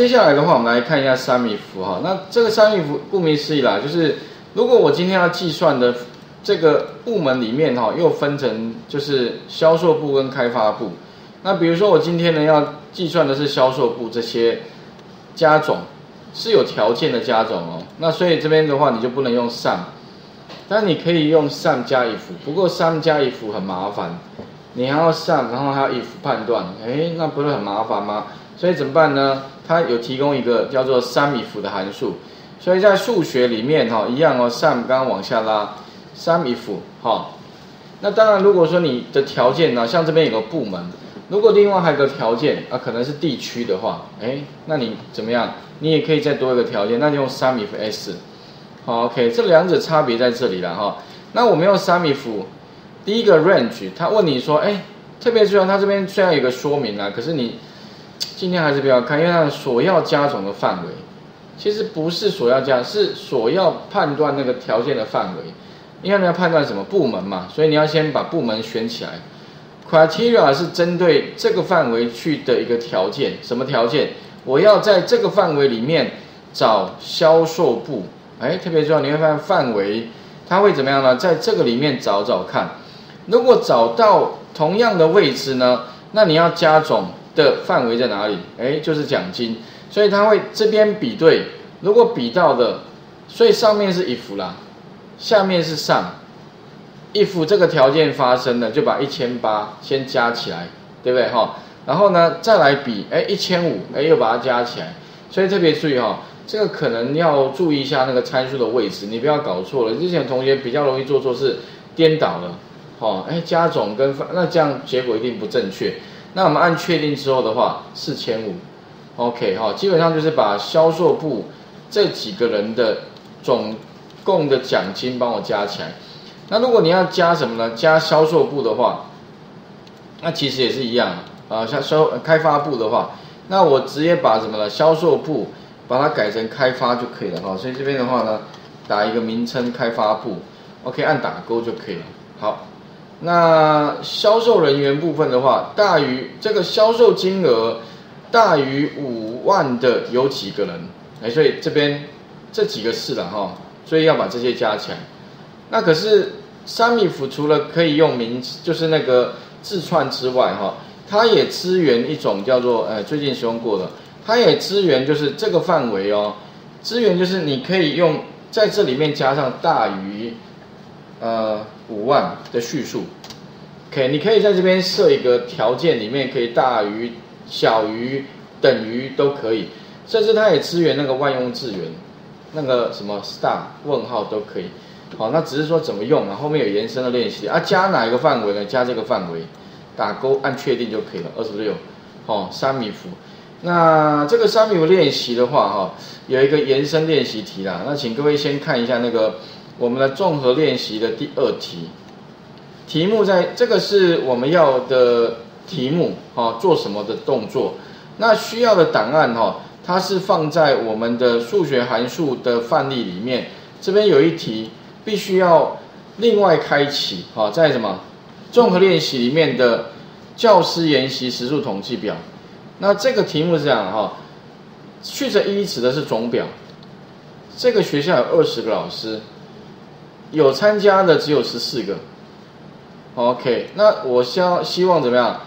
接下来的话，我们来看一下三米符哈。那这个三米符，顾名思义啦，就是如果我今天要计算的这个部门里面哈，又分成就是销售部跟开发部。那比如说我今天呢要计算的是销售部这些加总，是有条件的加总哦。那所以这边的话你就不能用 sum，但你可以用 sum 加 if，不过 sum 加 if 很麻烦，你还要 sum，然后还要 if 判断，哎，那不是很麻烦吗？所以怎么办呢？它有提供一个叫做三米伏的函数，所以在数学里面哈一样哦，sum 刚往下拉三米伏哈。那当然如果说你的条件呢，像这边有个部门，如果另外还有个条件啊，可能是地区的话，哎，那你怎么样？你也可以再多一个条件，那就用三米伏 s。好，OK，这两者差别在这里了哈。那我们用三米伏第一个 range，他问你说，哎，特别注意，他这边虽然有个说明啊，可是你。今天还是不要看，因为它所要加总的范围，其实不是所要加，是所要判断那个条件的范围。因为你要判断什么部门嘛，所以你要先把部门选起来。Criteria 是针对这个范围去的一个条件，什么条件？我要在这个范围里面找销售部。哎，特别重要，你会发现范围它会怎么样呢？在这个里面找找看，如果找到同样的位置呢，那你要加总。的范围在哪里？哎，就是奖金，所以他会这边比对，如果比到的，所以上面是 if 啦，下面是上，if 这个条件发生了，就把一千八先加起来，对不对哈？然后呢，再来比，哎，一千五，哎，又把它加起来，所以特别注意哈，这个可能要注意一下那个参数的位置，你不要搞错了。之前同学比较容易做错是颠倒了，哦，哎，加总跟那这样结果一定不正确。那我们按确定之后的话，四千五，OK 哈，基本上就是把销售部这几个人的总共的奖金帮我加起来。那如果你要加什么呢？加销售部的话，那其实也是一样啊。像销开发部的话，那我直接把什么呢？销售部把它改成开发就可以了哈。所以这边的话呢，打一个名称开发部，OK，按打勾就可以了。好。那销售人员部分的话，大于这个销售金额大于五万的有几个人？哎，所以这边这几个是了哈，所以要把这些加起来。那可是三米符除了可以用名，就是那个字串之外哈，它也支援一种叫做呃最近使用过的，它也支援就是这个范围哦，支援就是你可以用在这里面加上大于。呃，五万的叙述，OK，你可以在这边设一个条件，里面可以大于、小于、等于都可以，甚至它也支援那个万用字元，那个什么 star 问号都可以。好，那只是说怎么用啊？后面有延伸的练习啊，加哪一个范围呢？加这个范围，打勾按确定就可以了。二十六，哦，三米幅。那这个三米幅练习的话，哈，有一个延伸练习题啦。那请各位先看一下那个。我们的综合练习的第二题，题目在这个是我们要的题目，哈，做什么的动作？那需要的档案，哈，它是放在我们的数学函数的范例里面。这边有一题，必须要另外开启，哈，在什么综合练习里面的教师研习时数统计表。那这个题目是这样，哈，去着一指的是总表，这个学校有二十个老师。有参加的只有十四个，OK，那我希希望怎么样？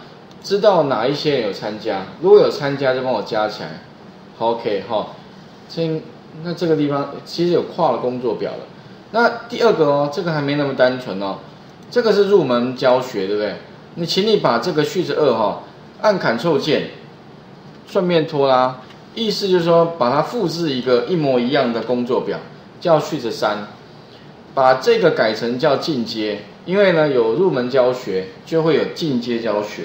知道哪一些人有参加？如果有参加，就帮我加起来，OK 哈。这那这个地方其实有跨了工作表了。那第二个哦，这个还没那么单纯哦，这个是入门教学，对不对？你请你把这个序子二哈，按 Ctrl 键，顺便拖拉，意思就是说把它复制一个一模一样的工作表，叫序子三。把这个改成叫进阶，因为呢有入门教学，就会有进阶教学。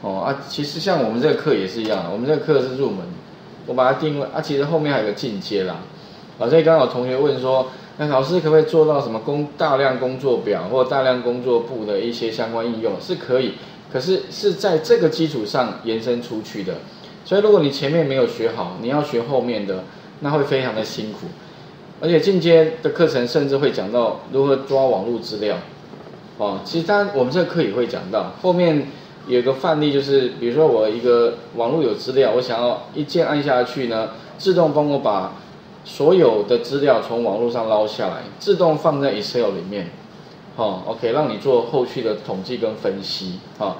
哦啊，其实像我们这个课也是一样，我们这个课是入门，我把它定位啊，其实后面还有个进阶啦。啊，所以刚好同学问说，那老师可不可以做到什么工大量工作表或大量工作簿的一些相关应用？是可以，可是是在这个基础上延伸出去的。所以如果你前面没有学好，你要学后面的，那会非常的辛苦。而且进阶的课程甚至会讲到如何抓网络资料，哦，其实当然我们这个课也会讲到，后面有个范例，就是比如说我一个网络有资料，我想要一键按下去呢，自动帮我把所有的资料从网络上捞下来，自动放在 Excel 里面，好，OK，让你做后续的统计跟分析，好，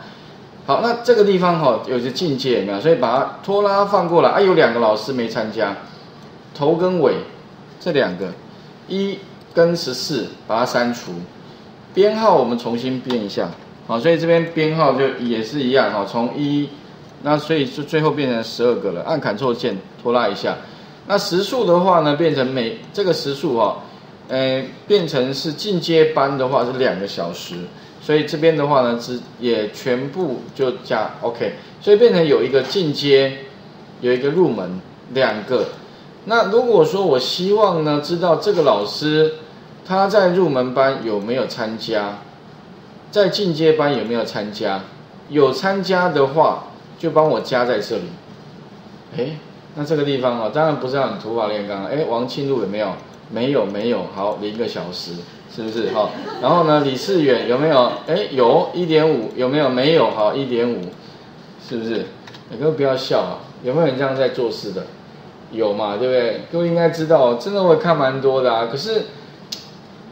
好，那这个地方哈有些境界没有？所以把它拖拉放过来，啊，有两个老师没参加，头跟尾这两个，一跟十四把它删除，编号我们重新编一下，好，所以这边编号就也是一样，哈，从一，那所以就最后变成十二个了，按 Ctrl 键拖拉一下。那时数的话呢，变成每这个时数哈，呃，变成是进阶班的话是两个小时，所以这边的话呢，只也全部就加 OK，所以变成有一个进阶，有一个入门两个。那如果说我希望呢，知道这个老师他在入门班有没有参加，在进阶班有没有参加，有参加的话就帮我加在这里，哎。那这个地方哦，当然不是让你土法炼钢。哎，王庆禄有没有？没有，没有。好，零个小时，是不是？好，然后呢，李世远有没有？哎，有，一点五，有没有？没有，好，一点五，是不是？各位不要笑啊，有没有人这样在做事的？有嘛，对不对？各位应该知道，真的会看蛮多的啊。可是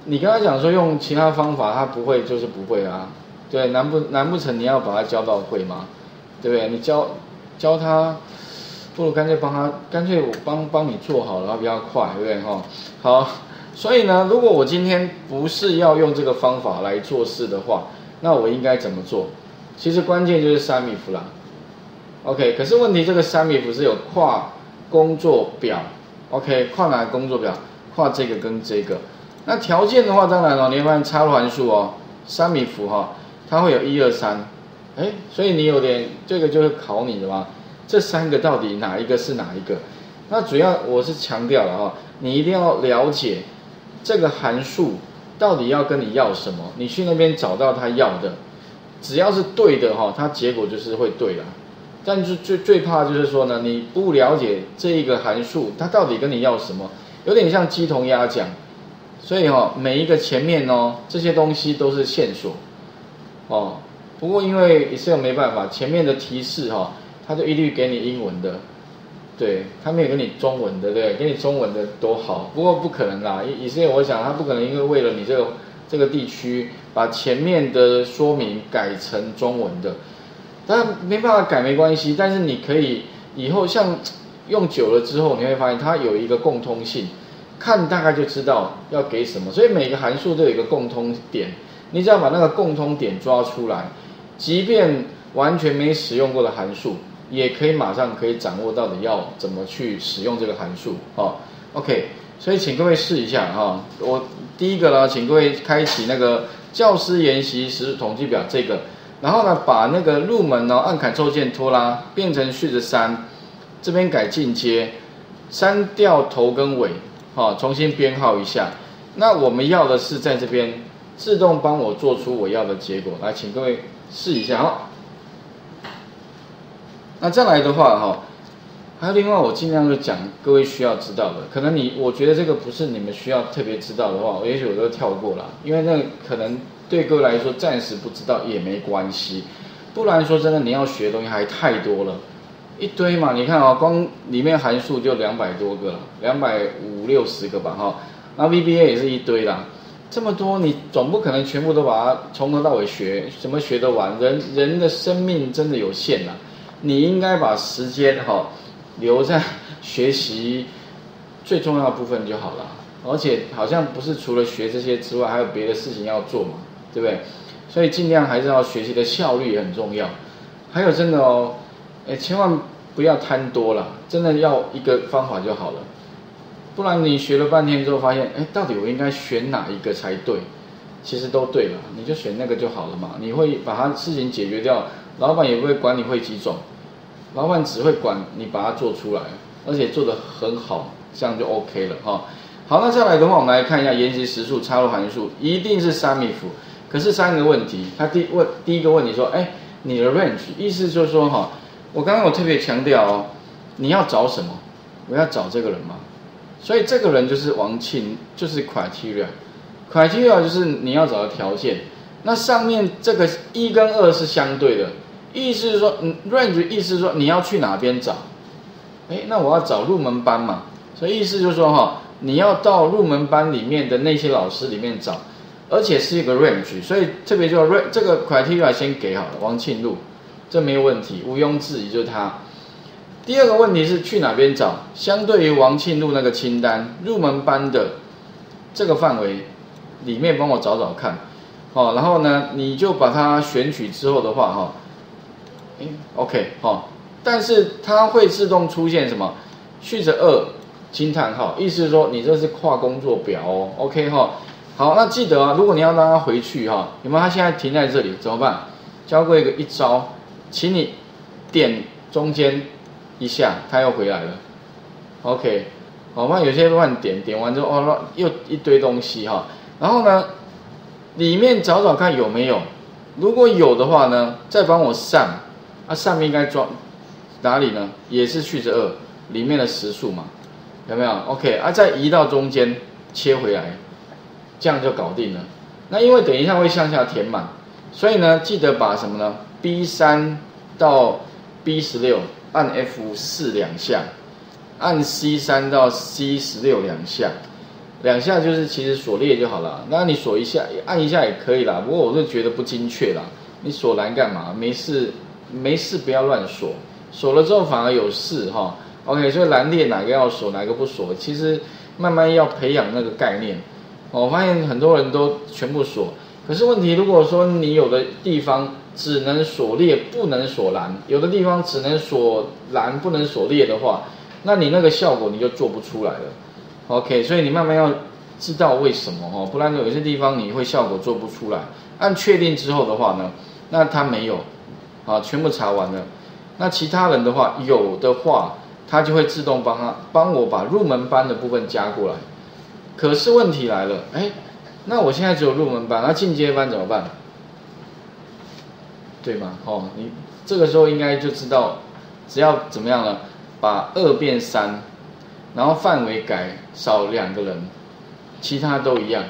你跟他讲说用其他方法，他不会就是不会啊。对，难不难不成你要把他教到会吗？对不对？你教教他。不如干脆帮他，干脆我帮帮你做好了，比较快，对不对哈？好，所以呢，如果我今天不是要用这个方法来做事的话，那我应该怎么做？其实关键就是三米弗啦，OK。可是问题，这个三米弗是有跨工作表，OK，跨哪工作表？跨这个跟这个。那条件的话，当然了，你会发现插入函数哦，三米符哈，它会有一二三，哎，所以你有点这个就是考你的嘛。这三个到底哪一个是哪一个？那主要我是强调了哈，你一定要了解这个函数到底要跟你要什么，你去那边找到他要的，只要是对的哈，它结果就是会对了。但是最最怕就是说呢，你不了解这一个函数，它到底跟你要什么，有点像鸡同鸭讲。所以哈，每一个前面哦，这些东西都是线索哦。不过因为 Excel 没办法，前面的提示哈。他就一律给你英文的，对他没有给你中文的，对，给你中文的多好。不过不可能啦，以以色列我想他不可能因为为了你这个这个地区把前面的说明改成中文的，但没办法改没关系。但是你可以以后像用久了之后，你会发现它有一个共通性，看大概就知道要给什么。所以每个函数都有一个共通点，你只要把那个共通点抓出来，即便完全没使用过的函数。也可以马上可以掌握到底要怎么去使用这个函数哦。OK，所以请各位试一下哈。我第一个呢，请各位开启那个教师研习时统计表这个，然后呢把那个入门呢按 Ctrl 键拖拉变成序子三，这边改进阶，删掉头跟尾，好，重新编号一下。那我们要的是在这边自动帮我做出我要的结果，来，请各位试一下哈。那再来的话哈，还有另外我尽量就讲各位需要知道的，可能你我觉得这个不是你们需要特别知道的话，我也许我都跳过了，因为那可能对各位来说暂时不知道也没关系，不然说真的你要学的东西还太多了，一堆嘛，你看啊，光里面函数就两百多个了，两百五六十个吧哈，那 VBA 也是一堆啦，这么多你总不可能全部都把它从头到尾学，怎么学得完？人人的生命真的有限呐。你应该把时间哈留在学习最重要的部分就好了，而且好像不是除了学这些之外，还有别的事情要做嘛，对不对？所以尽量还是要学习的效率也很重要。还有真的哦，哎，千万不要贪多了，真的要一个方法就好了，不然你学了半天之后发现，哎，到底我应该选哪一个才对？其实都对了，你就选那个就好了嘛，你会把它事情解决掉。老板也不会管你会几种，老板只会管你把它做出来，而且做得很好，这样就 OK 了哈。好，那再来的话，我们来看一下研习时数插入函数，一定是三米伏。可是三个问题，他第问第一个问题说，哎，你的 range 意思就是说哈，我刚刚我特别强调哦，你要找什么？我要找这个人吗？所以这个人就是王庆，就是 criteria，criteria 就是你要找的条件。那上面这个一跟二是相对的，意思是说，嗯，range 意思是说你要去哪边找？哎，那我要找入门班嘛，所以意思就是说哈，你要到入门班里面的那些老师里面找，而且是一个 range，所以特别就 range 这个 criteria 先给好了，王庆禄，这没有问题，毋庸置疑就是他。第二个问题是去哪边找？相对于王庆禄那个清单，入门班的这个范围里面帮我找找看，哦，然后呢，你就把它选取之后的话，哈，哎，OK，好，但是它会自动出现什么？序着二惊叹号，意思是说你这是跨工作表哦，OK 哈，好，那记得啊，如果你要让它回去哈，有没有？它现在停在这里怎么办？教过一个一招，请你点中间。一下，它又回来了。OK，我怕有些乱点，点完之后哦，乱又一堆东西哈。然后呢，里面找找看有没有，如果有的话呢，再帮我上。啊，上面应该装哪里呢？也是序字二里面的时数嘛，有没有？OK，啊，再移到中间切回来，这样就搞定了。那因为等一下会向下填满，所以呢，记得把什么呢？B 三到 B 十六。按 F 四两下，按 C 三到 C 十六两下，两下就是其实锁列就好了。那你锁一下，按一下也可以啦。不过我是觉得不精确啦。你锁栏干嘛？没事，没事，不要乱锁。锁了之后反而有事哈。OK，所以栏列哪个要锁，哪个不锁，其实慢慢要培养那个概念。我发现很多人都全部锁，可是问题如果说你有的地方。只能锁列，不能锁栏。有的地方只能锁栏，不能锁列的话，那你那个效果你就做不出来了。OK，所以你慢慢要知道为什么哦，不然有些地方你会效果做不出来。按确定之后的话呢，那他没有，啊，全部查完了。那其他人的话有的话，他就会自动帮他帮我把入门班的部分加过来。可是问题来了，哎，那我现在只有入门班，那进阶班怎么办？对吗？哦，你这个时候应该就知道，只要怎么样了，把二变三，然后范围改少两个人，其他都一样。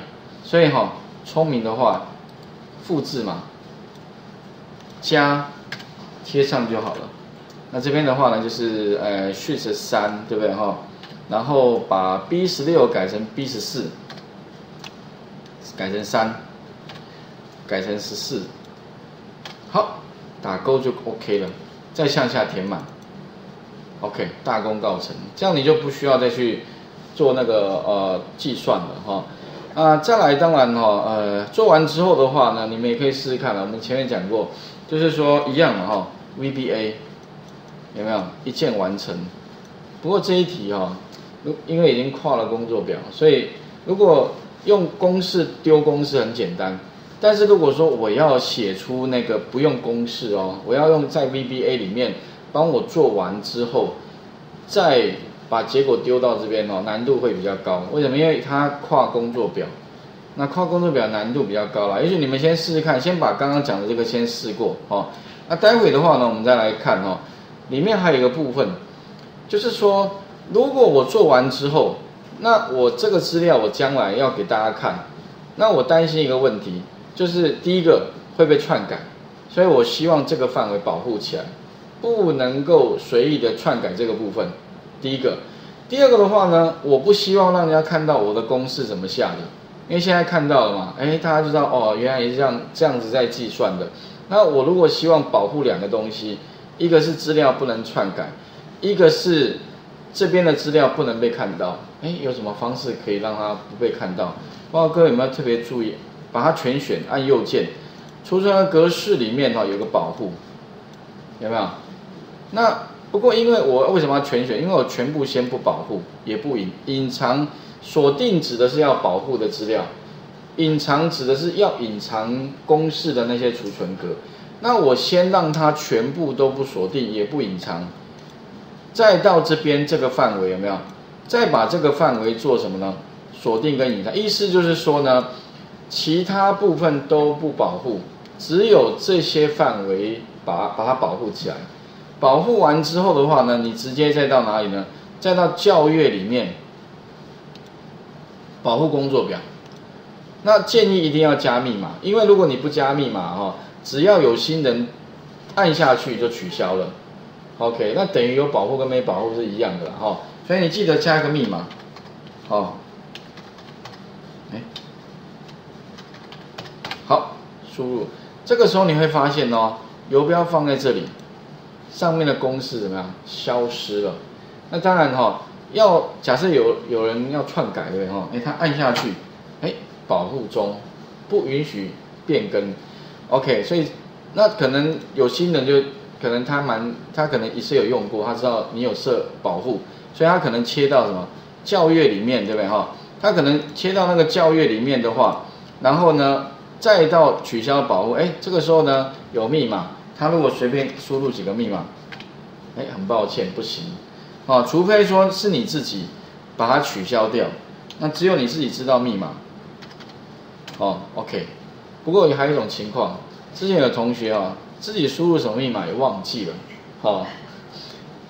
所以哈，聪明的话，复制嘛，加贴上就好了。那这边的话呢，就是呃续着三，对不对哈？然后把 B 十六改成 B 十四，改成三，改成十四。好，打勾就 OK 了，再向下填满，OK，大功告成，这样你就不需要再去做那个呃计算了哈。啊，再来，当然哈，呃，做完之后的话呢，你们也可以试试看了。我们前面讲过，就是说一样的哈，VBA 有没有一键完成？不过这一题哈，因为已经跨了工作表，所以如果用公式丢公式很简单。但是如果说我要写出那个不用公式哦，我要用在 VBA 里面帮我做完之后，再把结果丢到这边哦，难度会比较高。为什么？因为它跨工作表，那跨工作表难度比较高了。也许你们先试试看，先把刚刚讲的这个先试过哦。那待会的话呢，我们再来看哦，里面还有一个部分，就是说如果我做完之后，那我这个资料我将来要给大家看，那我担心一个问题。就是第一个会被篡改，所以我希望这个范围保护起来，不能够随意的篡改这个部分。第一个，第二个的话呢，我不希望让人家看到我的公式怎么下的，因为现在看到了嘛，哎，大家知道哦，原来也是这样这样子在计算的。那我如果希望保护两个东西，一个是资料不能篡改，一个是这边的资料不能被看到。哎，有什么方式可以让它不被看到？不知道各位有没有特别注意？把它全选，按右键，储存的格式里面哈有个保护，有没有？那不过因为我为什么要全选？因为我全部先不保护，也不隐隐藏锁定指的是要保护的资料，隐藏指的是要隐藏公式的那些储存格。那我先让它全部都不锁定，也不隐藏，再到这边这个范围有没有？再把这个范围做什么呢？锁定跟隐藏，意思就是说呢。其他部分都不保护，只有这些范围把把它保护起来。保护完之后的话呢，你直接再到哪里呢？再到教阅里面保护工作表。那建议一定要加密码，因为如果你不加密码哈，只要有新人按下去就取消了。OK，那等于有保护跟没保护是一样的哈。所以你记得加一个密码，哦，哎，好，输入。这个时候你会发现哦，游标放在这里，上面的公式怎么样？消失了。那当然哈，要假设有有人要篡改对不对哈？哎，他按下去，哎，保护中，不允许变更。OK，所以那可能有新人就。可能他蛮，他可能一次有用过，他知道你有设保护，所以他可能切到什么教阅里面，对不对哈？他可能切到那个教阅里面的话，然后呢，再到取消保护，哎，这个时候呢有密码，他如果随便输入几个密码，哎，很抱歉不行，哦，除非说是你自己把它取消掉，那只有你自己知道密码，哦，OK，不过还有一种情况，之前有同学啊。自己输入什么密码也忘记了，好，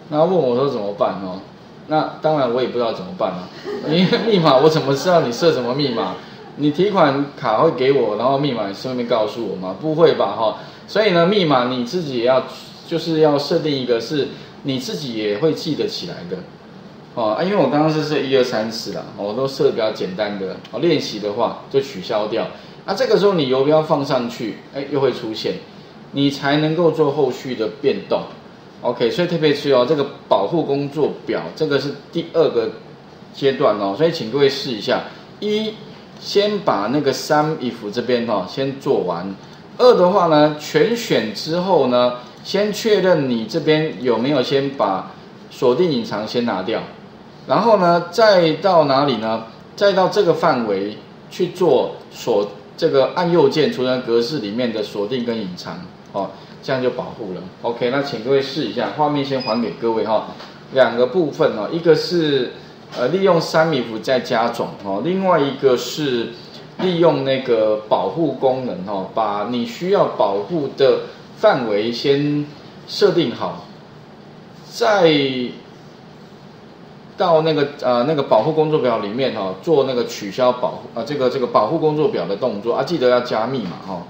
那问我说怎么办哦？那当然我也不知道怎么办啊，因为密码我怎么知道你设什么密码？你提款卡会给我，然后密码顺便告诉我吗？不会吧哈？所以呢，密码你自己也要就是要设定一个是你自己也会记得起来的，哦啊，因为我刚刚是设一二三四啦，我都设比较简单的，哦练习的话就取消掉，那这个时候你游标放上去，哎又会出现。你才能够做后续的变动，OK，所以特别注意哦，这个保护工作表，这个是第二个阶段哦，所以请各位试一下：一，先把那个三 if 这边哈先做完；二的话呢，全选之后呢，先确认你这边有没有先把锁定隐藏先拿掉，然后呢，再到哪里呢？再到这个范围去做锁这个按右键储存格式里面的锁定跟隐藏。哦，这样就保护了。OK，那请各位试一下，画面先还给各位哈。两个部分哦，一个是呃利用三米伏再加种哦，另外一个是利用那个保护功能哦，把你需要保护的范围先设定好，再到那个呃那个保护工作表里面哈，做那个取消保护啊这个这个保护工作表的动作啊，记得要加密码哈。